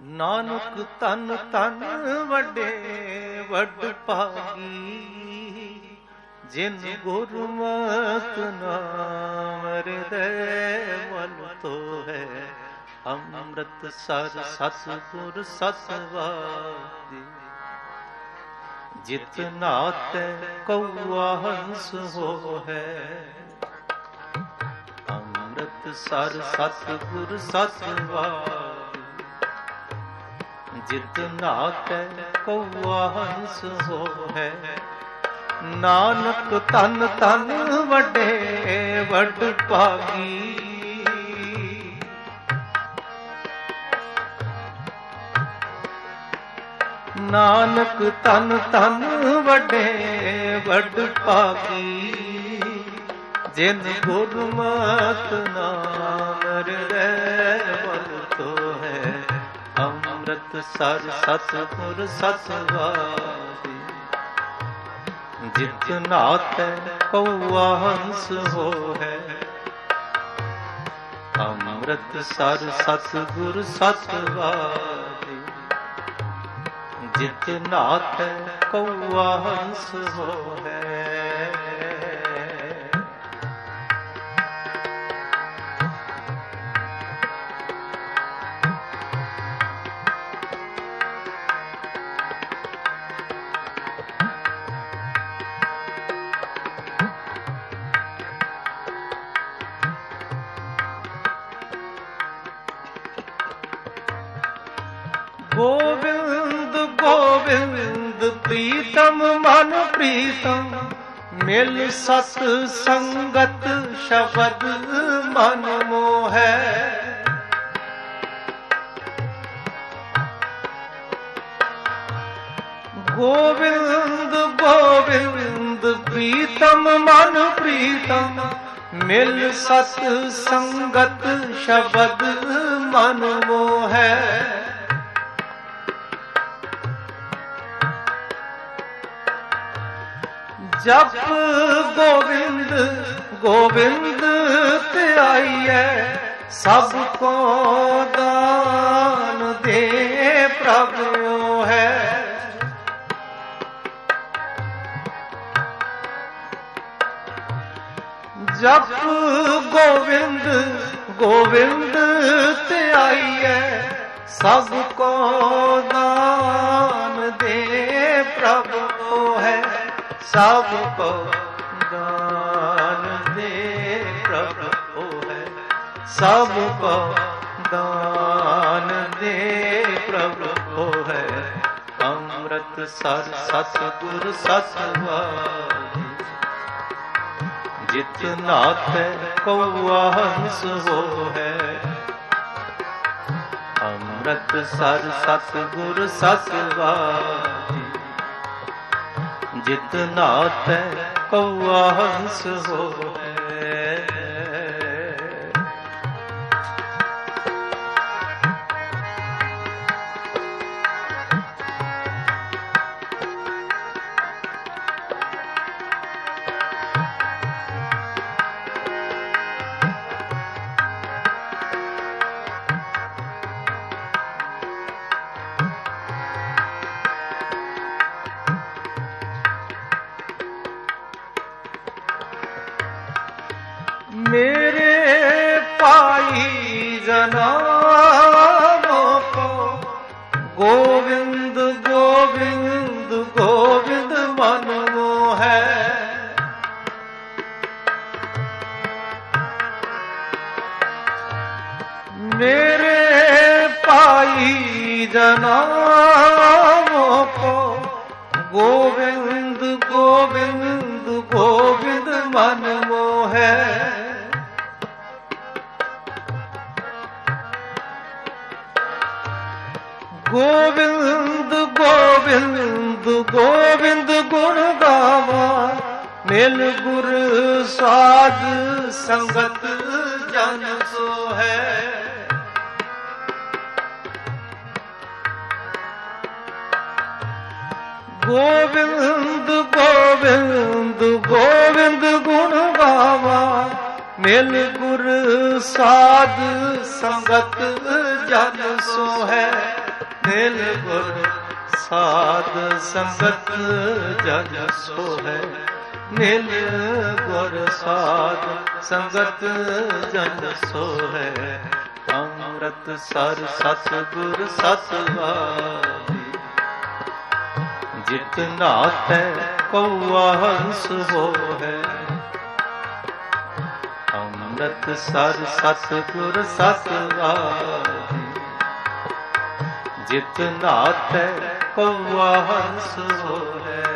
ਨਾਨਕ ਤਨ ਤਨ ਵੱਡੇ ਵੱਡ ਭਾਗੀ ਜਿਨ ਗੁਰਮਤਿ ਨਾਮ ਹਿਰਦੈ ਮਨ ਤੋ ਹੈ ਅੰਮ੍ਰਿਤ ਸਰ ਸਤ ਗੁਰ ਸਤਵਾਦੀ। ਜਿਤ ਨਾਤ ਕਉਆ ਹੰਸ ਹੋ ਹੈ ਅੰਮ੍ਰਿਤ ਸਰ ਸਤ ਗੁਰ ਸਤਵਾਦੀ। ਜਿਤ ਨਾਤ ਕਉਆ ਹੰਸ ਹੋ ਹੈ। ਨਾਨਕ ਤਨ ਤਨ ਵੱਡੇ ਵੱਡ ਭਾਗੀ। ਨਾਨਕ ਤਨ ਤਨ ਵੱਡੇ ਵੱਡ ਭਾਗੀ। ਜਿਨ ਗੁਰਮਤ ਨਾਮ ਹਿਰਦੈ ਵਲ ਅੰਮ੍ਰਿਤ ਸਰ ਸਤਿਗੁਰ ਗੁਰ ਸਤਵਾਦੀ ਜਿਤ ਨਾਤ ਕਉਆ ਹੰਸ ਹੋ ਹੈ ਅੰਮ੍ਰਿਤ ਸਰ ਸਤਿਗੁਰ ਗੁਰ ਸਤਵਾਦੀ ਜਿਤ ਨਾਤ ਕਉਆ ਹੰਸ ਹੋ ਪ੍ਰੀਤਮ ਮਨ ਪ੍ਰੀਤਮ, ਮਿਲ ਸਤ ਸੰਗਤ ਸ਼ਬਦ ਮਨ ਮੋਹੈ। ਗੋਬਿੰਦ ਗੋਬਿੰਦ ਪ੍ਰੀਤਮ ਮਨ ਪ੍ਰੀਤਮ, ਮਿਲ ਸਤ ਸੰਗਤ ਸ਼ਬਦ ਮਨ ਮੋਹੈ। ਜਪ ਗੋਬਿੰਦ ਗੋਬਿੰਦ ਧਿਆਈਐ ਸਭ ਕੋ ਦਾਨ ਦੇ ਪ੍ਰਭੂ ਹੈ। ਜਪ ਗੋਬਿੰਦ ਗੋਬਿੰਦ ਧਿਆਈਐ ਸਭ ਕੋ ਦਾਨ ਸਭ ਕੋ ਦਾਨ ਦੇ ਪ੍ਰਭੂ ਹੈ ਸਭ ਕੋ ਦਾਨ ਦੇ ਪ੍ਰਭੂ ਹੈ ਅੰਮ੍ਰਿਤ ਸਰ ਸਤ ਗੁਰ ਸਤਵਾਦੀ ਜਿਤ ਨਾਥ ਕਉਆ ਹੰਸ ਹੋ ਹੈ। ਅੰਮ੍ਰਿਤ ਸਰ ਸਤ ਗੁਰ ਸਤਵਾਦੀ ਜਿਤ ਨਾਤ ਕਉਆ ਹੰਸ ਹੋਏ ਪਾਈ ਜਨਾਮ ਗੋਵਿੰਦ ਗੋਵਿੰਦ ਗੋਵਿੰਦ ਮਨ ਮੋਹੈ। ਮੇਰੇ ਪਾਈ ਜਨਾਮ ਗੋਵਿੰਦ ਗੋਵਿੰਦ ਗੋਵਿੰਦ ਮਨ ਮੋਹੈ। ਗੋਬਿੰਦ ਗੋਬਿੰਦ ਗੋਬਿੰਦ ਗੁਣ ਗਾਵਾ ਮਿਲ ਗੁਰ ਸਾਧ ਸੰਗਤ ਜਨ ਸੋ ਹੈ ਗੋਬਿੰਦ ਗੋਬਿੰਦ ਗੋਬਿੰਦ ਗੁਣ ਗਾਵਾ ਮਿਲ ਗੁਰ ਸਾਧ ਸੰਗਤ ਜਨ ਸੋ ਹੈ ਨਿਲ ਗੁਰ ਸਾਧ ਸੰਗਤ ਜਨ ਸੋ ਹੈ ਨਿਲ ਗੁਰ ਸਾਧ ਸੰਗਤ ਜਨ ਸੋਹੈ। ਅੰਮ੍ਰਿਤ ਸਰ ਸਤ ਗੁਰ ਸਤਵਾਰੀ ਜਿਤ ਨਾਥੈ ਕਉਆ ਹੰਸ ਹੋਵੇ ਅੰਮ੍ਰਿਤ ਸਰ ਸਤ ਗੁਰ ਸਤਵਾਰੀ ਜਿਤ ਨਾਥੈ ਕਉਆ ਹੰਸ ਹੋਵੇ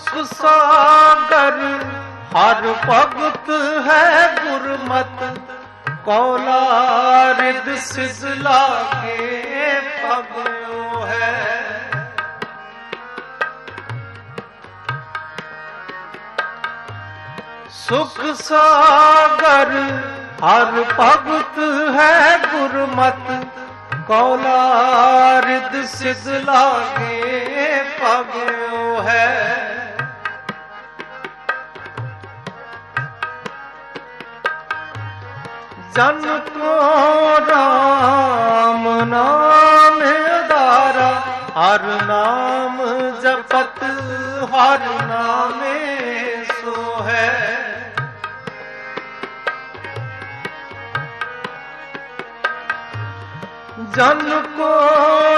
ਸੁਖ ਸਾਗਰ ਹਰ ਭਗਤ ਹੈ ਗੁਰਮਤ ਕੌਲਾ ਰਿਦ ਸਿਧ ਲਾਗੇ ਪਗਿਓ ਹੈ ਸੁਖ ਸਾਗਰ ਹਰ ਭਗਤ ਹੈ ਗੁਰਮਤ ਕੌਲਾ ਰਿਦ ਸਿਧ ਲਾਗੇ ਪਗਿਓ ਹੈ ਜਨ ਕੋ ਰਾਮ ਨਾਮ ਅਦਾਰਾ ਹਰ ਨਾਮ ਜਪਤ, ਹਰ ਨਾਮੇ ਸੋ ਹੈ ਜਨ ਕੋ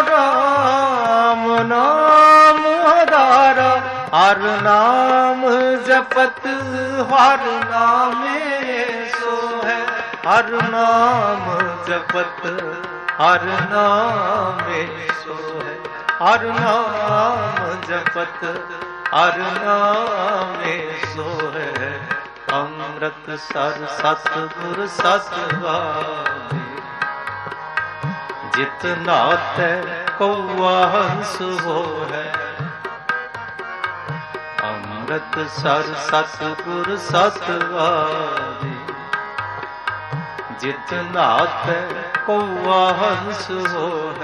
ਰਾਮ ਨਾਮ ਅਦਾਰਾ ਹਰ ਨਾਮ ਜਪਤ, ਹਰ ਨਾਮੇ ਹਰ ਨਾਮ ਜਪਤ, ਹਰ ਨਾਮੇ ਸੋ ਹੈ ਹਰ ਨਾਮ ਜਪਤ, ਹਰ ਨਾਮੇ ਸੋ ਅੰਮ੍ਰਿਤ ਸਰ ਸਤ ਗੁਰ ਸਤਵਾਰੀ ਜਿਤ ਨਾਤੈ ਕਉਆ ਹੰਸ ਹੋਵੇ ਅੰਮ੍ਰਿਤ ਸਰ ਸਤ ਗੁਰ ਸਤਵਾਰੀ ਜਿਤ ਨਾਤੈ ਕਉਆ ਹੰਸ ਹੋਵੇ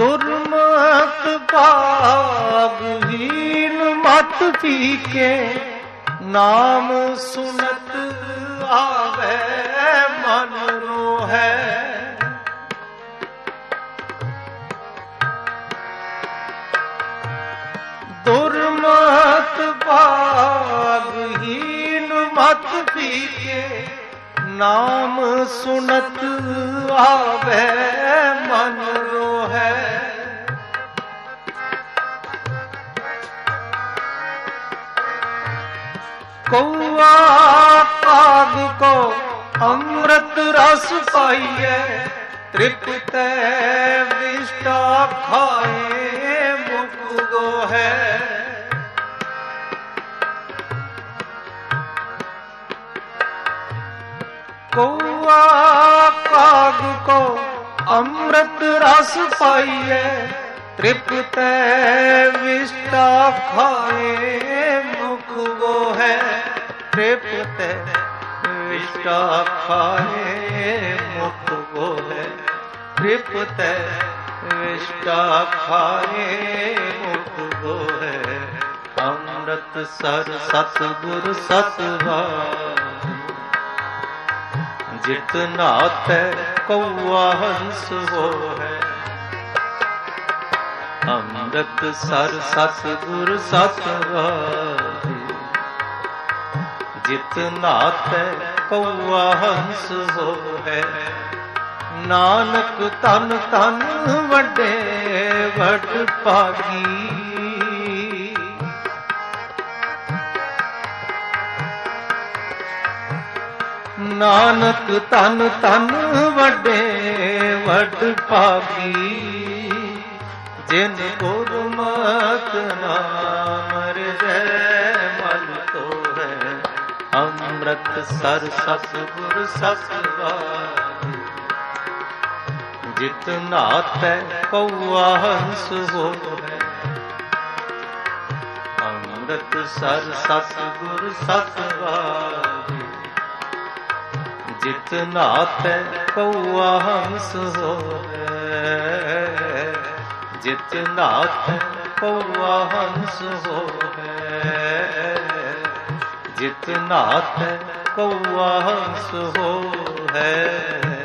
ਦੁਰਮਤ ਭਾਗਹੀਨ ਮਤ ਪੀਕੇ, ਨਾਮ ਸੁਨਤ ਆਵੇ, ਮਨ ਰੋਹੈ। ਦੁਰਮਤ ਭਾਗਹੀਨ ਮਤ ਪੀ ਕੇ ਨਾਮ ਸੁਨਤ ਆਵੇ। ਕਉਆ ਕਾਗ ਕੋ ਅੰਮ੍ਰਿਤ ਰਸ ਪਾਈਐ ਤ੍ਰਿਪਤੈ ਵਿਸ਼ਟਾ ਖਾਏ, ਮੁਕ ਗੋ ਹੈ ਕਉਆ ਕਾਗ ਕੋ ਅੰਮ੍ਰਿਤ ਰਸ ਪਾਈਐ ਤ੍ਰਿਪਤੈ ਵਿਸ਼ਟਾ ਖਾਏ ਮੁਖ ਗੋ ਹੈ ਤ੍ਰਿਪਤੈ ਵਿਸ਼ਟਾ ਖਾਏ ਮੁਖ ਗੋ ਹੈ ਤ੍ਰਿਪਤੈ ਵਿਸ਼ਟਾ ਖਾਏ ਮੁਖ ਗੋ ਹੈ ਅੰਮ੍ਰਿਤ ਸਰ ਸਤ ਗੁਰ ਸਤਵਾਰ। ਜਿਤ ਨਾਥੈ ਕਉਆ ਹੰਸ ਹੋਵੇ ਅੰਮ੍ਰਿਤ ਸਰ ਸਤ ਗੁਰ ਜਿਤ ਜਿਤ ਨਾਥੈ ਕਉਆ ਹੰਸ ਹੋਵੇ ਨਾਨਕ ਤਨ ਤਨ ਵੱਡੇ ਵੱਡ ਭਾਗੀ। ਨਾਨਕ ਤਨ ਤਨ ਵੱਡੇ ਵੱਡ ਭਾਗੀ। ਜਿਨ ਗੁਰਮਤ ਨਾਮ ਅੰਮ੍ਰਿਤ ਸਰ ਸਤਿਗੁਰ ਸਤਵਾਰ ਜਿਤ ਨਾਥੈ ਕਉਆ ਹੰਸ ਹੋਵੇ। ਅੰਮ੍ਰਿਤ ਸਰ ਸਤਿਗੁਰ ਸਤਵਾਰ ਜਿਤ ਨਾਥੈ ਕਉਆ ਹੰਸ ਹੋਵੇ। ਜਿਤ ਨਾਥ ਕਉਆ ਹੰਸ ਹੋਵੇ। ਜਿਤ ਨਾਥ ਕਉਆ ਹੰਸ ਹੋਵੇ